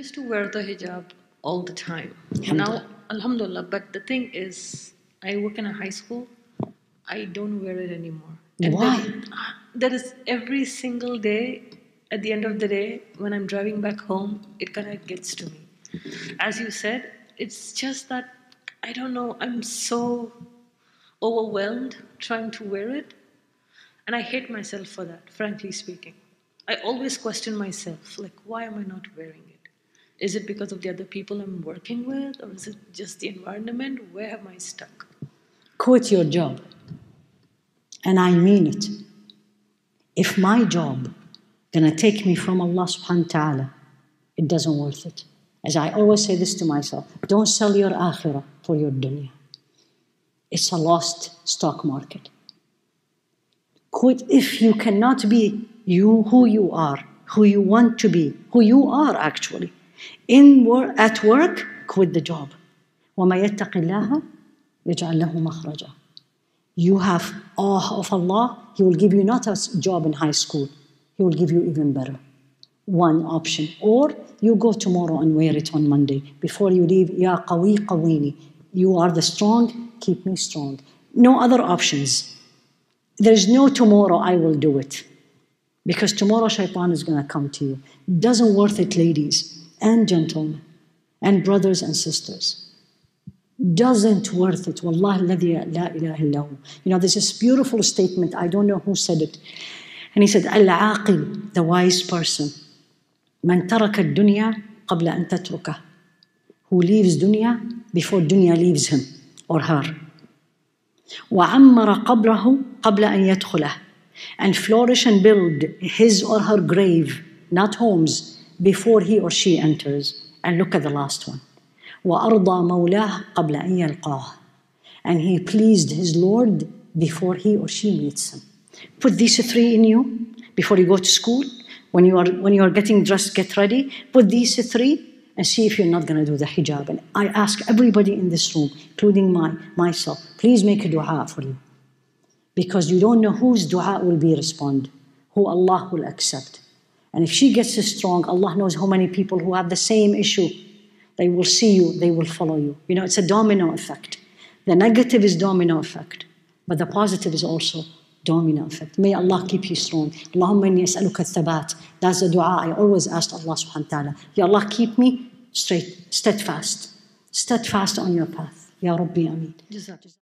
used to wear the hijab all the time. Alhamdulillah. Now, alhamdulillah, but the thing is, I work in a high school. I don't wear it anymore. And Why? Ah, then- That is every single day. At the end of the day, when I'm driving back home, it kind of gets to me. As you said, it's just that I don't know. I'm so overwhelmed trying to wear it, and I hate myself for that. Frankly speaking, I always question myself, like, why am I not wearing it? Is it because of the other people I'm working with, or is it just the environment? Where am I stuck? Quit your job. And I mean it. If my job gonna take me from Allah subhanahu wa ta'ala, it doesn't worth it. As I always say this to myself, don't sell your akhirah for your dunya. It's a lost stock market. Quit if you cannot be you who you are, who you want to be, who you are actually In wor- at work, quit the job. وَمَا يَتَّقِ اللَّهَ يَجْعَلْ لَهُ مَخْرَجًا you have awe of Allah, He will give you not a s- job in high school, He will give you even better. One option. Or you go tomorrow and wear it on Monday. Before you leave, Ya qawi qawini. You are the strong, keep me strong. No other options. There's no tomorrow I will do it. Because tomorrow shaitan is going to come to you. Doesn't worth it, ladies and gentlemen, and brothers and sisters doesn't worth it. Wallah alladhi la ilaha illahu. You know, there's this beautiful statement, I don't know who said it. And he said, Al-aqil, the wise person, man taraka dunya qabla an tatruka. Who leaves dunya before dunya leaves him or her. وعمر قبره قبل أن يدخله. And flourish and build his or her grave, not homes, before he or she enters. And look at the last one. وأرضى مولاه قبل أن يلقاه. And he pleased his Lord before he or she meets him. Put these three in you before you go to school. When you are when you are getting dressed, get ready. Put these three and see if you're not going to do the hijab. And I ask everybody in this room, including my myself, please make a dua for you, because you don't know whose dua will be responded, who Allah will accept. And if she gets strong, Allah knows how many people who have the same issue. They will see you, they will follow you. You know, it's a domino effect. The negative is domino effect, but the positive is also domino effect. May Allah keep you strong. Allahumma inni as'aluka thabat. That's the dua I always ask Allah subhanahu wa ta'ala. Ya Allah, keep me straight, steadfast, steadfast on your path. Ya Rabbi, Ameen.